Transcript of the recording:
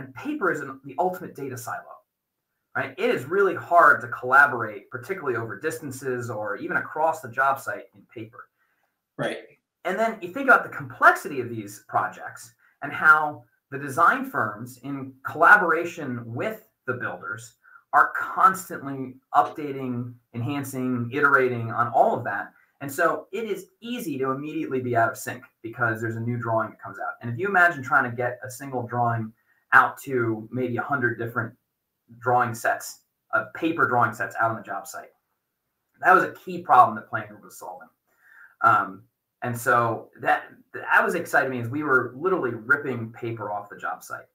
And paper is an, the ultimate data silo, right? It is really hard to collaborate, particularly over distances or even across the job site in paper. Right. And then you think about the complexity of these projects and how the design firms, in collaboration with the builders, are constantly updating, enhancing, iterating on all of that. And so it is easy to immediately be out of sync because there's a new drawing that comes out. And if you imagine trying to get a single drawing out to maybe 100 different drawing sets, of uh, paper drawing sets out on the job site, that was a key problem that PlanGrid was solving. Um, and so that that was exciting me as we were literally ripping paper off the job site.